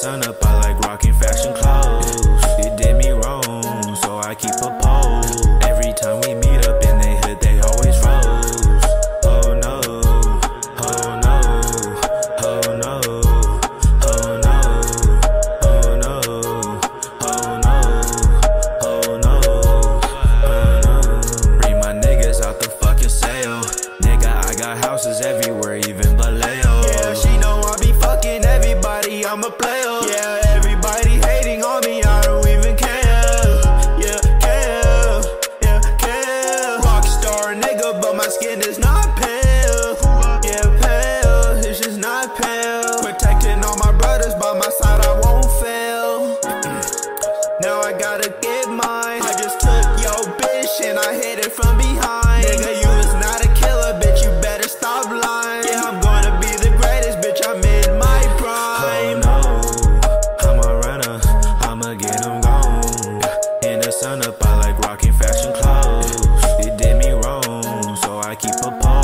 sun up, I like rocking fashion clothes. gotta get mine. I just took your bitch and I hit it from behind. Nigga, you is not a killer, bitch. You better stop lying. Yeah, I'm gonna be the greatest, bitch. I'm in my prime. Oh no, I'm a runner. I'ma get him gone. In the sun up, I like rocking fashion clothes. They did me wrong, so I keep a pole.